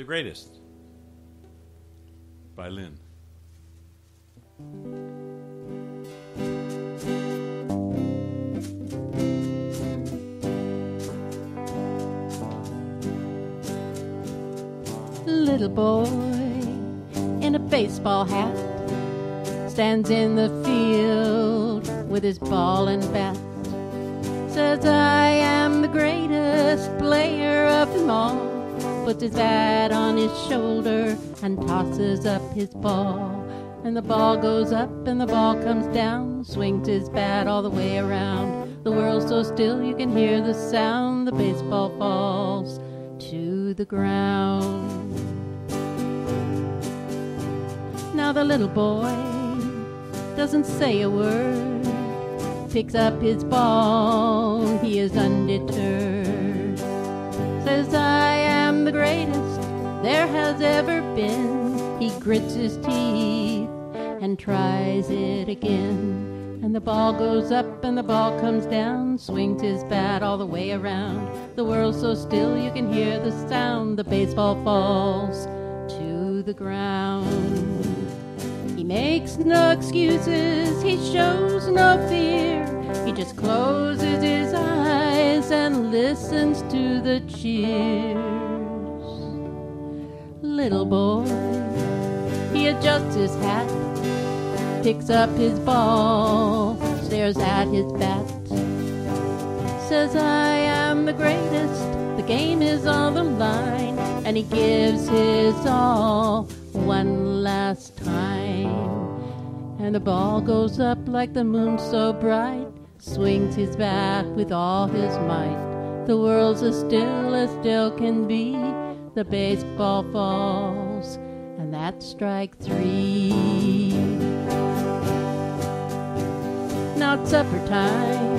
The Greatest by Lynn. Little boy in a baseball hat stands in the field with his ball and bat. Says, I Puts his bat on his shoulder and tosses up his ball. And the ball goes up and the ball comes down. Swings his bat all the way around. The world's so still you can hear the sound. The baseball falls to the ground. Now the little boy doesn't say a word, picks up his ball, he is undeterred. Says, I the greatest there has ever been. He grits his teeth and tries it again. And the ball goes up and the ball comes down, swings his bat all the way around. The world's so still you can hear the sound. The baseball falls to the ground. He makes no excuses, he shows no fear. He just closes his eyes and listens to the cheers. Little boy, he adjusts his hat, picks up his ball, stares at his bat. Says, I am the greatest, the game is on the line, and he gives his all one last time. And the ball goes up like the moon so bright, swings his bat with all his might. The world's as still as still can be, the baseball falls, and that's strike three. Now it's supper time,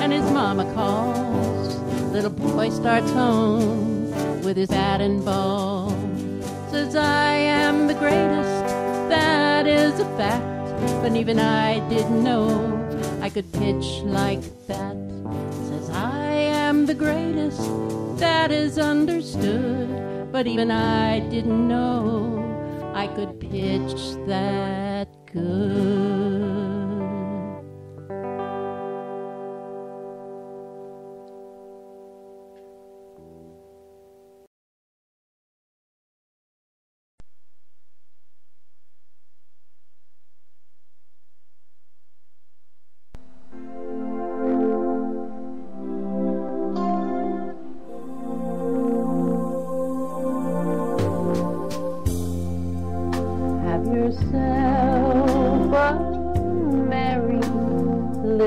and his mama calls. Little boy starts home with his bat and ball. Says, I am the greatest, that is a fact. But even I didn't know I could pitch like that. Says, I am the greatest, that is understood. But even I didn't know I could pitch that good.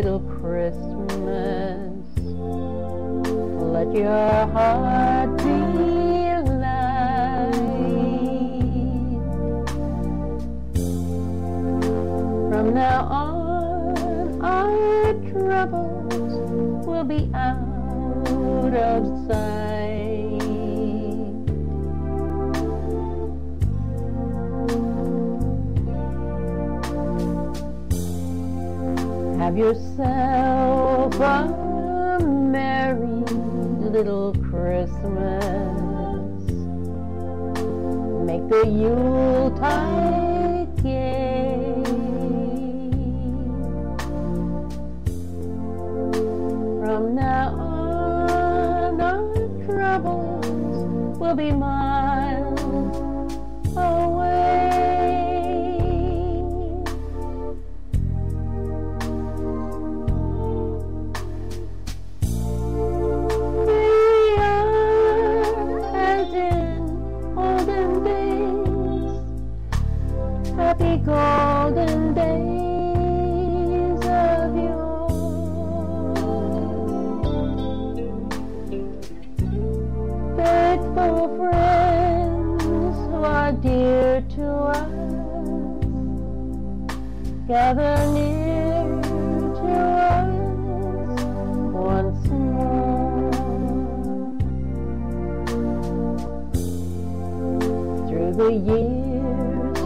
Little Have yourself a merry little Christmas. Make the Yuletide gay. From now on, our troubles will be miles gather near to us once more. Through the years,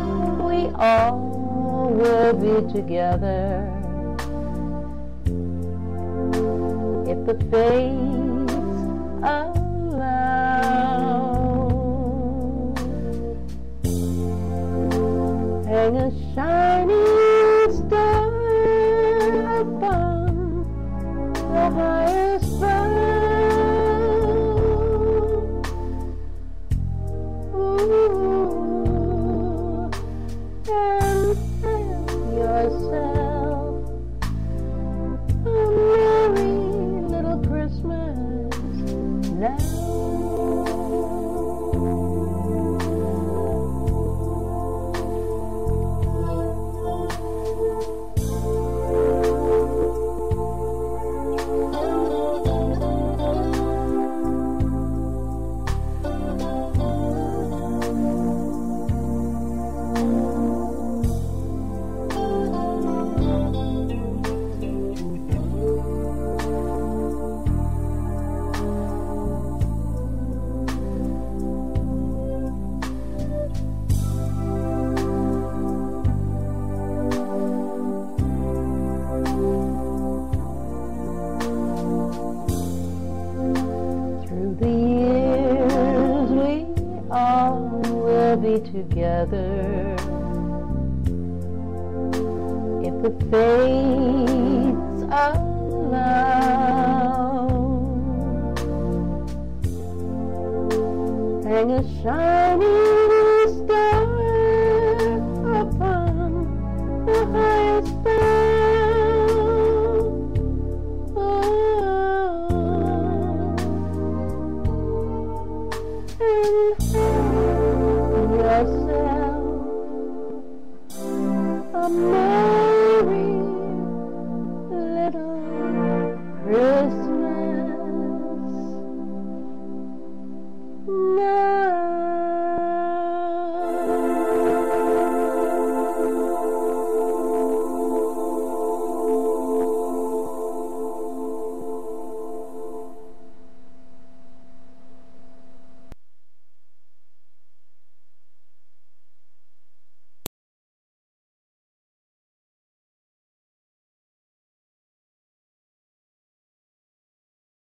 we all will be together. If the fates allow. Will be together. If the fates allow, hang a shining star upon the highest bough. Oh, and yourself a merry little Christmas.